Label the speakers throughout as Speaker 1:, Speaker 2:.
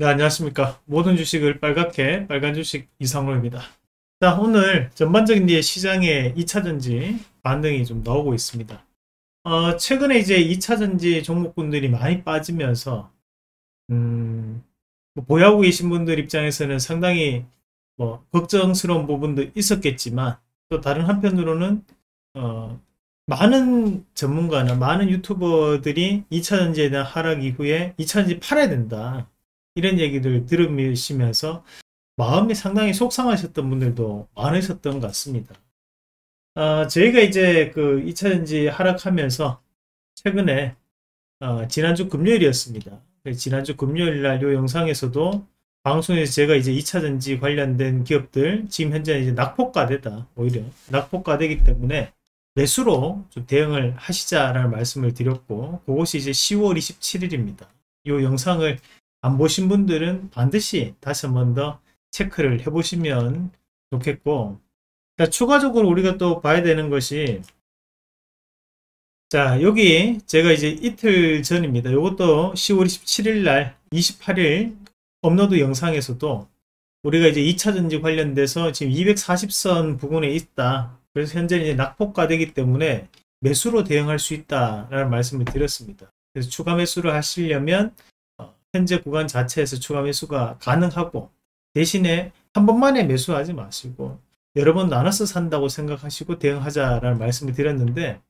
Speaker 1: 네, 안녕하십니까. 모든 주식을 빨갛게 빨간 주식 이상로입니다. 자, 오늘 전반적인 시장의 2차전지 반등이 좀 나오고 있습니다. 어, 최근에 이제 2차전지 종목군들이 많이 빠지면서, 음, 뭐 보유하고 계신 분들 입장에서는 상당히 뭐 걱정스러운 부분도 있었겠지만, 또 다른 한편으로는, 어, 많은 전문가나 많은 유튜버들이 2차전지에 대한 하락 이후에 2차전지 팔아야 된다. 이런 얘기들 들으시면서 마음이 상당히 속상하셨던 분들도 많으셨던 것 같습니다. 어, 저희가 이제 그 2차전지 하락하면서 최근에 어, 지난주 금요일이었습니다. 지난주 금요일 날이 영상에서도 방송에서 제가 이제 2차전지 관련된 기업들 지금 현재 이제 낙폭과대다 오히려 낙폭과대기 때문에 매수로 좀 대응을 하시자라는 말씀을 드렸고 그것이 이제 10월 27일입니다. 이 영상을 안 보신 분들은 반드시 다시 한 번 더 체크를 해보시면 좋겠고 자, 추가적으로 우리가 또 봐야 되는 것이 자 여기 제가 이제 이틀 전입니다. 이것도 10월 27일 날 28일 업로드 영상에서도 우리가 이제 2차 전지 관련돼서 지금 240선 부근에 있다. 그래서 현재 이제 낙폭과되기 때문에 매수로 대응할 수 있다라는 말씀을 드렸습니다. 그래서 추가 매수를 하시려면 현재 구간 자체에서 추가 매수가 가능하고 대신에 한 번만에 매수하지 마시고 여러 번 나눠서 산다고 생각하시고 대응하자라는 말씀을 드렸는데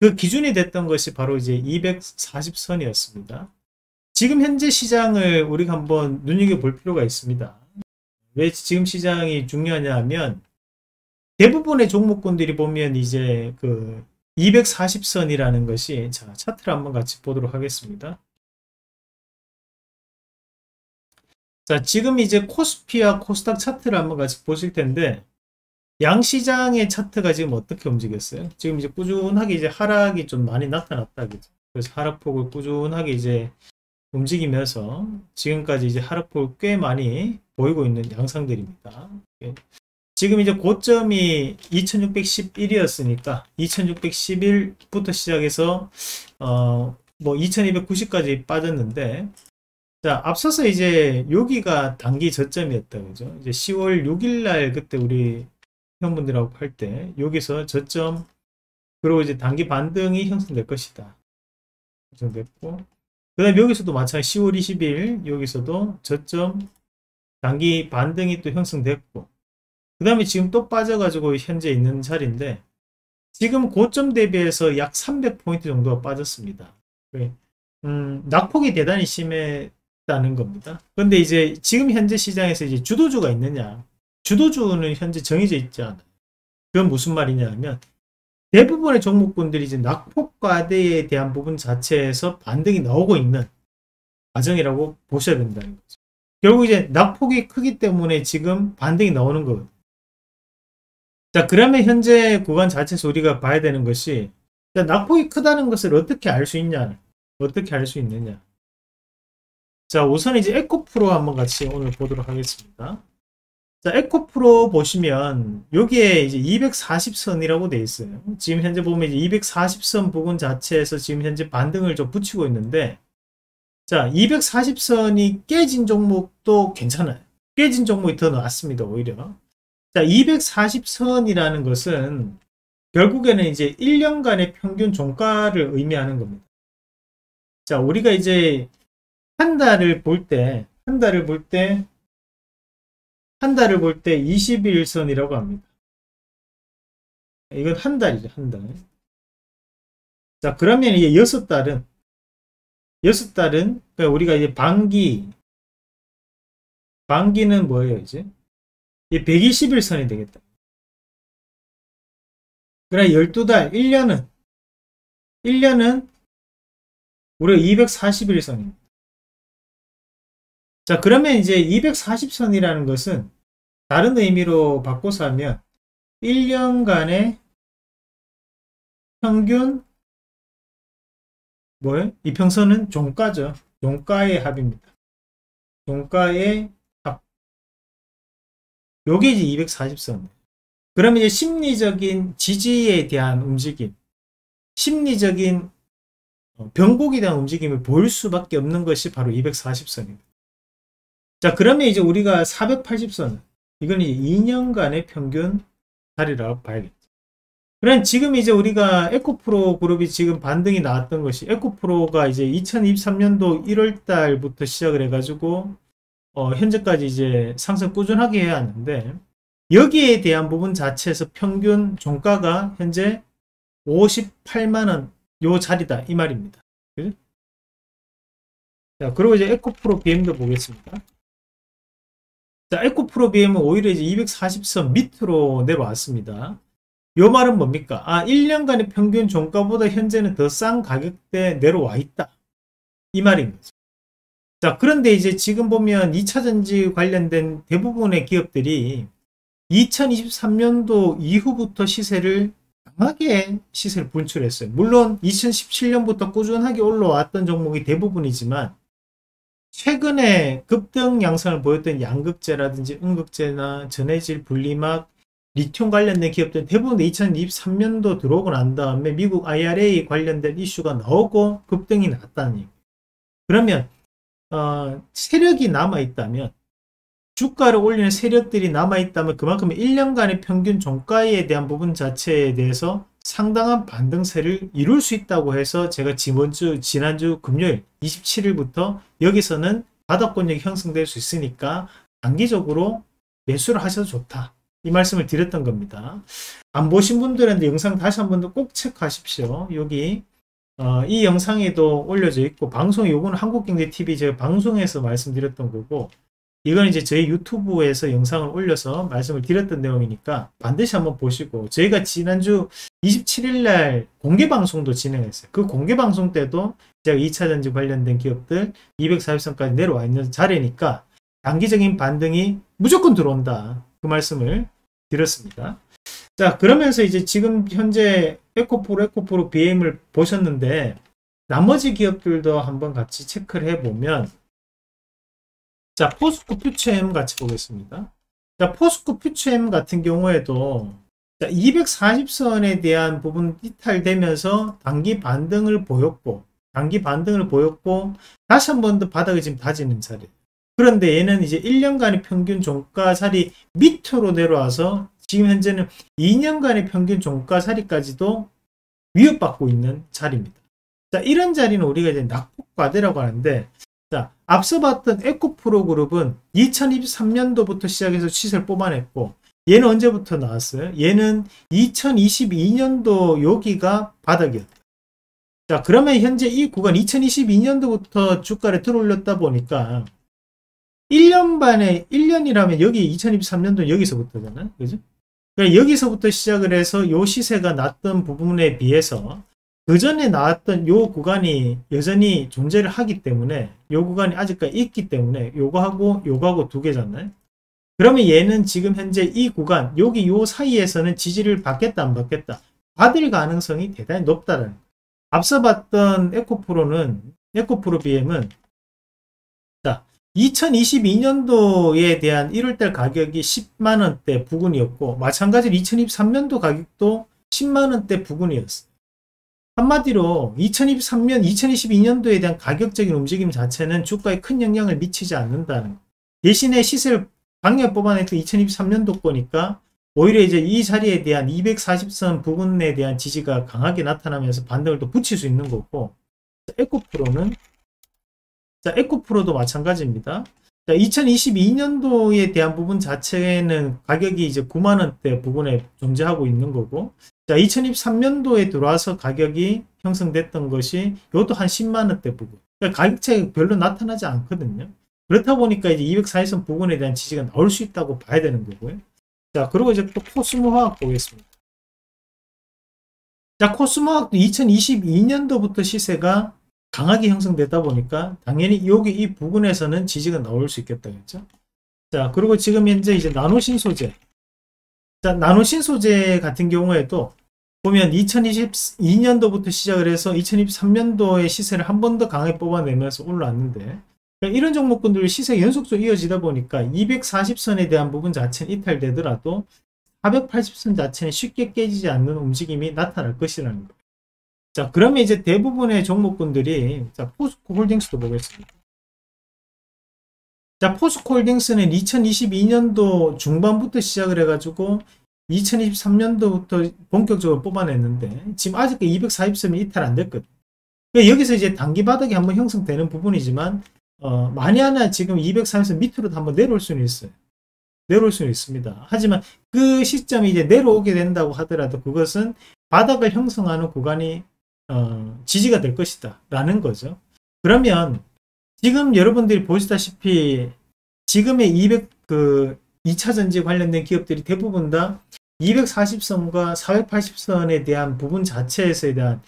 Speaker 1: 그 기준이 됐던 것이 바로 이제 240선이었습니다. 지금 현재 시장을 우리가 한번 눈여겨볼 필요가 있습니다. 왜 지금 시장이 중요하냐 하면 대부분의 종목군들이 보면 이제 그 240선이라는 것이 자 차트를 한번 같이 보도록 하겠습니다. 자, 지금 이제 코스피와 코스닥 차트를 한번 같이 보실 텐데, 양시장의 차트가 지금 어떻게 움직였어요? 지금 이제 꾸준하게 이제 하락이 좀 많이 나타났다. 그죠? 그래서 하락폭을 꾸준하게 이제 움직이면서 지금까지 이제 하락폭을 꽤 많이 보이고 있는 양상들입니다. 예. 지금 이제 고점이 2611이었으니까 2611부터 시작해서 어 뭐 2290까지 빠졌는데 자, 앞서서 이제 여기가 단기 저점이었다. 그죠? 이제 10월 6일 날 그때 우리 회원분들하고 할 때 여기서 저점 그리고 이제 단기 반등이 형성될 것이다. 형성됐고 그 다음에 여기서도 마찬가지 10월 20일 여기서도 저점 단기 반등이 또 형성됐고 그 다음에 지금 또 빠져가지고 현재 있는 자리인데 지금 고점 대비해서 약 300포인트 정도가 빠졌습니다. 음, 낙폭이 대단히 심해 있 다는 겁니다. 그런데 이제 지금 현재 시장에서 이제 주도주가 있느냐? 주도주는 현재 정해져 있지 않아요. 그건 무슨 말이냐 하면 대부분의 종목군들이 이제 낙폭과대에 대한 부분 자체에서 반등이 나오고 있는 과정이라고 보셔야 된다는 거죠. 결국 이제 낙폭이 크기 때문에 지금 반등이 나오는 거거든요. 자, 그러면 현재 구간 자체에서 우리가 봐야 되는 것이 낙폭이 크다는 것을 어떻게 알 수 있냐? 어떻게 알 수 있느냐? 자, 우선 이제 에코프로 한번 같이 오늘 보도록 하겠습니다. 자, 에코프로 보시면 여기에 이제 240선이라고 되어 있어요. 지금 현재 보면 이제 240선 부분 자체에서 지금 현재 반등을 좀 붙이고 있는데 자, 240선이 깨진 종목도 괜찮아요. 깨진 종목이 더 낫습니다, 오히려. 자, 240선이라는 것은 결국에는 이제 1년간의 평균 종가를 의미하는 겁니다. 자, 우리가 이제 한 달을 볼 때, 한 달을 볼 때, 한 달을 볼 때 21선이라고 합니다. 이건 한 달이죠, 한 달. 자, 그러면 이제 여섯 달은, 여섯 달은, 그러니까 우리가 이제 반기, 반기는 뭐예요, 이제? 이 121선이 되겠다. 그래, 12달, 1년은, 1년은 우리가 241선입니다. 자, 그러면 이제 240선이라는 것은 다른 의미로 바꿔서 하면 1년간의 평균 뭐예요? 이평선은 종가죠. 종가의 합입니다. 종가의 합. 요게 이제 240선. 그러면 이제 심리적인 지지에 대한 움직임, 심리적인 어, 변곡에 대한 움직임을 보일 수밖에 없는 것이 바로 240선입니다. 자, 그러면 이제 우리가 480선, 이건 이제 2년간의 평균 자리라고 봐야겠죠. 그럼 지금 이제 우리가 에코프로 그룹이 지금 반등이 나왔던 것이 에코프로가 이제 2023년도 1월 달부터 시작을 해가지고 어, 현재까지 이제 상승 꾸준하게 해야 하는데 여기에 대한 부분 자체에서 평균 종가가 현재 58만원 요 자리다 이 말입니다. 그죠? 자 그리고 이제 에코프로 BM도 보겠습니다. 자 에코프로 BM은 오히려 이제 240선 밑으로 내려왔습니다. 요 말은 뭡니까? 아 1년간의 평균 종가보다 현재는 더 싼 가격대에 내려와 있다. 이 거죠. 자 그런데 이제 지금 보면 2차전지 관련된 대부분의 기업들이 2023년도 이후부터 시세를 강하게 시세를 분출했어요. 물론 2017년부터 꾸준하게 올라왔던 종목이 대부분이지만 최근에 급등 양상을 보였던 양극재라든지 음극재나 전해질 분리막 리튬 관련된 기업들 대부분 2023년도 들어오고 난 다음에 미국 IRA 관련된 이슈가 나오고 급등이 얘기. 그러면 어, 세력이 남아 있다면 주가를 올리는 세력들이 남아있다면 그만큼 1년간의 평균 종가에 대한 부분 자체에 대해서 상당한 반등세를 이룰 수 있다고 해서 제가 지난주, 지난주 금요일 27일부터 여기서는 바닥권력이 형성될 수 있으니까 단기적으로 매수를 하셔도 좋다. 이 말씀을 드렸던 겁니다. 안 보신 분들한테 영상 다시 한 번 더 꼭 체크하십시오. 여기 어, 이 영상에도 올려져 있고 방송 요거는 한국경제TV 제가 방송에서 말씀드렸던 거고 이건 이제 저희 유튜브에서 영상을 올려서 말씀을 드렸던 내용이니까 반드시 한번 보시고 저희가 지난주 27일 날 공개 방송도 진행했어요. 그 공개 방송 때도 제가 2차 전지 관련된 기업들 240선까지 내려와 있는 자리니까 단기적인 반등이 무조건 들어온다. 그 말씀을 드렸습니다. 자 그러면서 이제 지금 현재 에코프로 에코프로 BM을 보셨는데 나머지 기업들도 한번 같이 체크를 해보면 자, 포스코 퓨처엠 같이 보겠습니다. 자, 포스코 퓨처엠 같은 경우에도 자, 240선에 대한 부분 이탈되면서 단기 반등을 보였고 단기 반등을 보였고 다시 한 번 더 바닥을 지금 다지는 자리 그런데 얘는 이제 1년간의 평균 종가살이 밑으로 내려와서 지금 현재는 2년간의 평균 종가살이까지도 위협받고 있는 자리입니다. 자, 이런 자리는 우리가 이제 낙폭과대라고 하는데 자, 앞서 봤던 에코프로 그룹은 2023년도부터 시작해서 시세를 뽑아냈고 얘는 언제부터 나왔어요? 얘는 2022년도 여기가 바닥이었다. 자, 그러면 현재 이 구간 2022년도부터 주가를 들어올렸다 보니까 1년 반에 1년이라면 여기 2023년도 여기서부터잖아요. 그죠? 그러니까 여기서부터 시작을 해서 요 시세가 났던 부분에 비해서 그 전에 나왔던 요 구간이 여전히 존재를 하기 때문에 요 구간이 아직까지 있기 때문에 요거하고 요거하고 두 개잖아요. 그러면 얘는 지금 현재 이 구간 여기 요 사이에서는 지지를 받겠다 안 받겠다 받을 가능성이 대단히 높다는 앞서 봤던 에코프로는 에코프로 BM은 자 2022년도에 대한 1월달 가격이 10만원대 부근이었고 마찬가지로 2023년도 가격도 10만원대 부근이었어요. 한마디로 2023년, 2022년도에 대한 가격적인 움직임 자체는 주가에 큰 영향을 미치지 않는다는 대신에 시세를 방향 뽑아냈던 2023년도 거니까 오히려 이제 이 자리에 대한 240선 부분에 대한 지지가 강하게 나타나면서 반등을 또 붙일 수 있는 거고 에코프로는 자 에코프로도 마찬가지입니다. 자, 2022년도에 대한 부분 자체는 가격이 이제 9만 원대 부분에 존재하고 있는 거고 자, 2023년도에 들어와서 가격이 형성됐던 것이 이것도 한 10만 원대 부분. 그러니까 가격 차이 별로 나타나지 않거든요. 그렇다 보니까 이제 240선 부분에 대한 지지가 나올 수 있다고 봐야 되는 거고요. 자, 그리고 이제 또 코스모 화학 보겠습니다. 자, 코스모 화학도 2022년도부터 시세가 강하게 형성되다 보니까 당연히 여기 이 부분에서는 지지가 나올 수 있겠다겠죠. 자, 그리고 지금 현재 이제 나노신 소재. 자, 나노신 소재 같은 경우에도 보면 2022년도부터 시작을 해서 2023년도에 시세를 한 번 더 강하게 뽑아내면서 올라왔는데 그러니까 이런 종목군들 시세 연속적으로 이어지다 보니까 240선에 대한 부분 자체는 이탈되더라도 480선 자체는 쉽게 깨지지 않는 움직임이 나타날 것이라는 거예요. 자, 그러면 이제 대부분의 종목군들이 자, 포스코 홀딩스도 보겠습니다. 자, 포스코 홀딩스는 2022년도 중반부터 시작을 해가지고 2023년도부터 본격적으로 뽑아냈는데 지금 아직 240선이 이탈 안 됐거든. 그러니까 여기서 이제 단기 바닥이 한번 형성되는 부분이지만 어, 만에 하나 지금 240선 밑으로도 한번 내려올 수는 있어요. 내려올 수는 있습니다. 하지만 그 시점이 이제 내려오게 된다고 하더라도 그것은 바닥을 형성하는 구간이 어, 지지가 될 것이다 라는 거죠. 그러면 지금 여러분들이 보시다시피 지금의 200그 2차 전지 관련된 기업들이 대부분 다 240선과 480선에 대한 부분 자체에서에 대한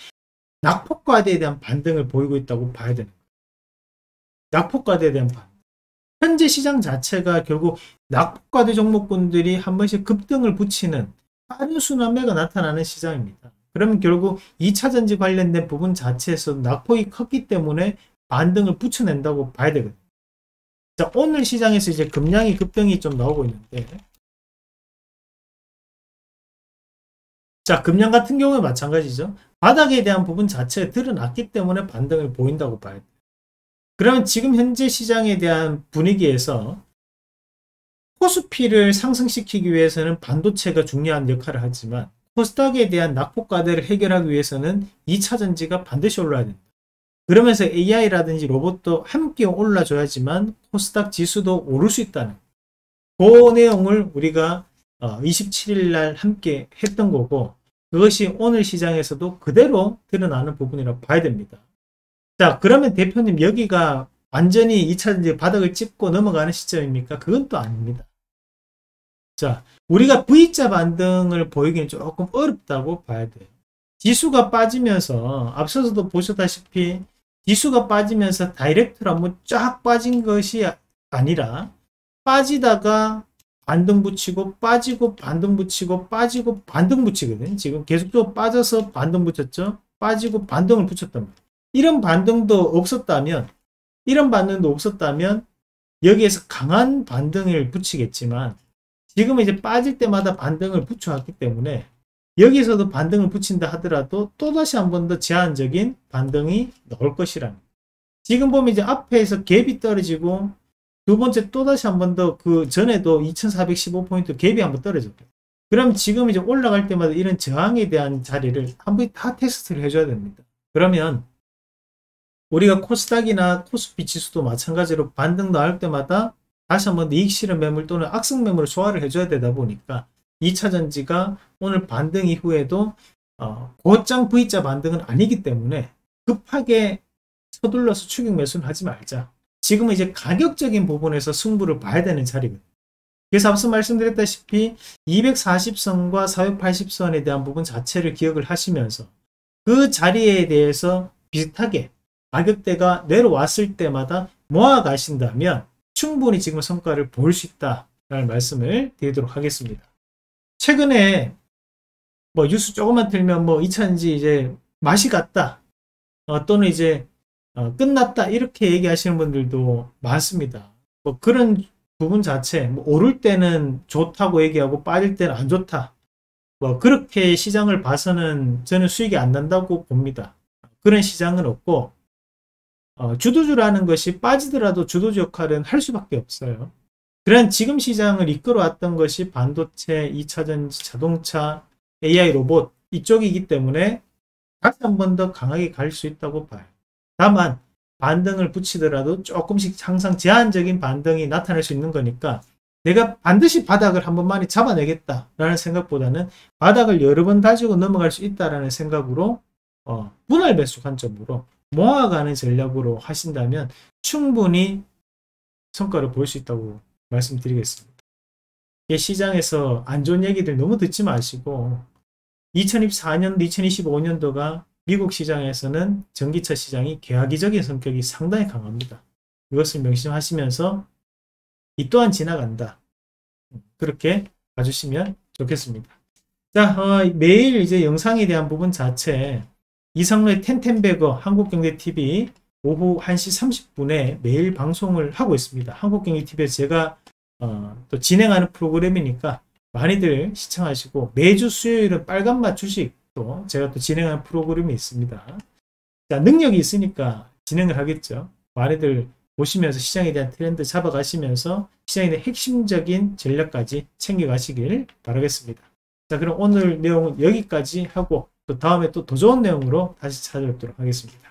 Speaker 1: 낙폭과대에 대한 반등을 보이고 있다고 봐야 되는 거예요. 낙폭과대에 대한 반등. 현재 시장 자체가 결국 낙폭과대 종목군들이 한 번씩 급등을 붙이는 빠른 순환매가 나타나는 시장입니다. 그러면 결국 2차 전지 관련된 부분 자체에서 낙폭이 컸기 때문에 반등을 붙여낸다고 봐야 되거든요. 자, 오늘 시장에서 이제 금량이 급등이 좀 나오고 있는데 자, 금량 같은 경우에 마찬가지죠. 바닥에 대한 부분 자체가 드러났기 때문에 반등을 보인다고 봐야 돼요. 그러면 지금 현재 시장에 대한 분위기에서 코스피를 상승시키기 위해서는 반도체가 중요한 역할을 하지만 코스닥에 대한 낙폭과대를 해결하기 위해서는 2차 전지가 반드시 올라야 된다. 그러면서 AI라든지 로봇도 함께 올라줘야지만 코스닥 지수도 오를 수 있다는 그 내용을 우리가 27일 어, 날 함께 했던 거고 그것이 오늘 시장에서도 그대로 드러나는 부분이라고 봐야 됩니다. 자 그러면 대표님 여기가 완전히 2차전지 바닥을 짚고 넘어가는 시점입니까? 그건 또 아닙니다. 자 우리가 V자 반등을 보이기는 조금 어렵다고 봐야 돼요. 지수가 빠지면서 앞서서도 보셨다시피 지수가 빠지면서 다이렉트로 한번 쫙 빠진 것이 아니라 빠지다가 반등 붙이고 빠지고 반등 붙이고 빠지고 반등 붙이거든 지금 계속적으로 빠져서 반등 붙였죠? 빠지고 반등을 붙였단 말이에요. 이런 반등도 없었다면 이런 반등도 없었다면 여기에서 강한 반등을 붙이겠지만 지금 이제 빠질 때마다 반등을 붙여왔기 때문에 여기서도 반등을 붙인다 하더라도 또다시 한 번 더 제한적인 반등이 나올 것이라는 지금 보면 이제 앞에서 갭이 떨어지고 두 번째 또다시 한 번 더 그 전에도 2415포인트 갭이 한 번 떨어졌고 그럼 지금 이제 올라갈 때마다 이런 저항에 대한 자리를 한 번 다 테스트를 해줘야 됩니다. 그러면 우리가 코스닥이나 코스피 지수도 마찬가지로 반등 나올 때마다 다시 한번 이익 실현 매물 또는 악성 매물을 소화를 해줘야 되다 보니까 2차 전지가 오늘 반등 이후에도 어, 고장 V자 반등은 아니기 때문에 급하게 서둘러서 추격 매수는 하지 말자. 지금은 이제 가격적인 부분에서 승부를 봐야 되는 자리거든요. 그래서 앞서 말씀드렸다시피 240선과 480선에 대한 부분 자체를 기억을 하시면서 그 자리에 대해서 비슷하게 가격대가 내려왔을 때마다 모아 가신다면 충분히 지금 성과를 볼 수 있다라는 말씀을 드리도록 하겠습니다. 최근에 뭐 뉴스 조금만 들면 뭐 이차전지 이제 맛이 갔다 어, 또는 이제 어, 끝났다 이렇게 얘기하시는 분들도 많습니다. 뭐 그런 부분 자체 뭐 오를 때는 좋다고 얘기하고 빠질 때는 안 좋다. 뭐 그렇게 시장을 봐서는 저는 수익이 안 난다고 봅니다. 그런 시장은 없고 어, 주도주라는 것이 빠지더라도 주도주 역할은 할 수밖에 없어요. 그런 지금 시장을 이끌어왔던 것이 반도체, 2차전지, 자동차, AI 로봇 이쪽이기 때문에 다시 한 번 더 강하게 갈 수 있다고 봐요. 다만 반등을 붙이더라도 조금씩 항상 제한적인 반등이 나타날 수 있는 거니까 내가 반드시 바닥을 한 번만에 잡아내겠다라는 생각보다는 바닥을 여러 번 다지고 넘어갈 수 있다라는 생각으로 어, 분할 매수 관점으로 모아가는 전략으로 하신다면 충분히 성과를 볼 수 있다고 말씀드리겠습니다. 시장에서 안 좋은 얘기들 너무 듣지 마시고 2024년도, 2025년도가 미국 시장에서는 전기차 시장이 계약기적인 성격이 상당히 강합니다. 이것을 명심하시면서 이 또한 지나간다. 그렇게 봐주시면 좋겠습니다. 자, 어, 매일 이제 영상에 대한 부분 자체 이상로의 텐텐베거 한국경제TV 오후 1시 30분에 매일 방송을 하고 있습니다. 한국경제TV에서 제가 어, 또 진행하는 프로그램이니까 많이들 시청하시고 매주 수요일은 빨간맛 주식 또 제가 또 진행하는 프로그램이 있습니다. 자, 능력이 있으니까 진행을 하겠죠. 많이들 보시면서 시장에 대한 트렌드 잡아가시면서 시장에 대한 핵심적인 전략까지 챙겨가시길 바라겠습니다. 자 그럼 오늘 내용은 여기까지 하고 그 다음에 또더 좋은 내용으로 다시 찾아뵙도록 하겠습니다.